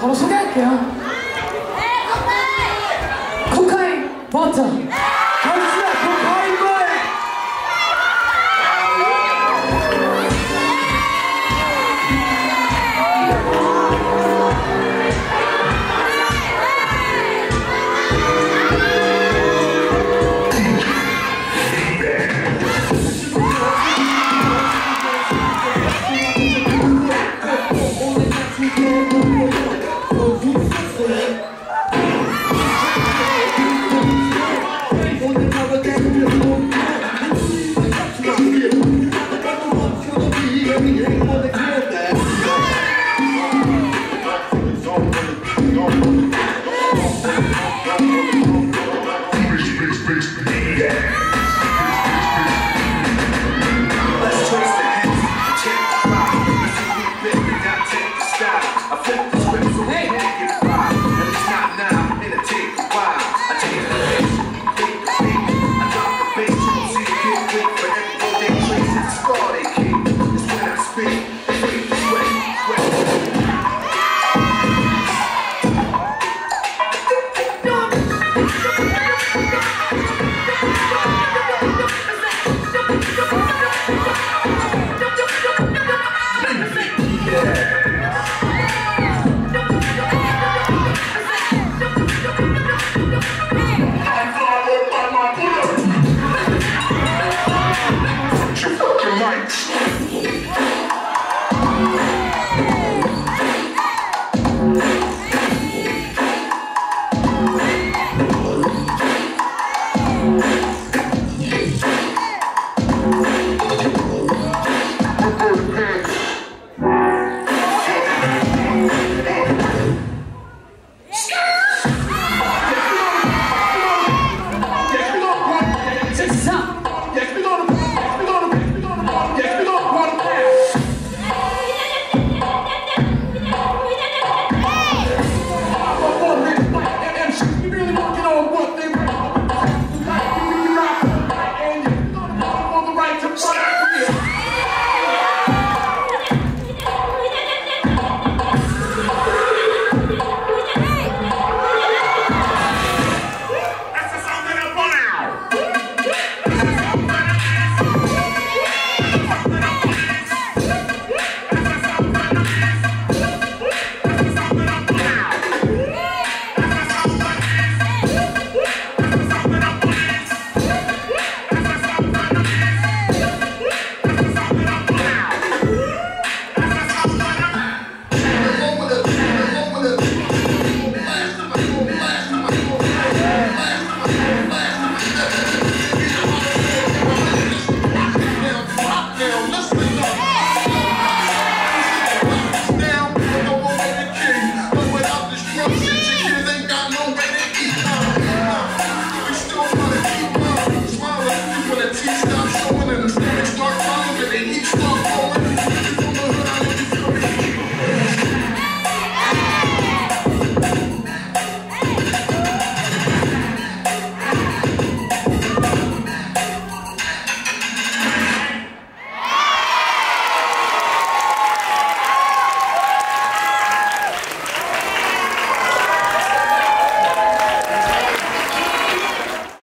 바로 소개할게요. 아, 네, 코카이! 코카이 버터! Yeah. lights.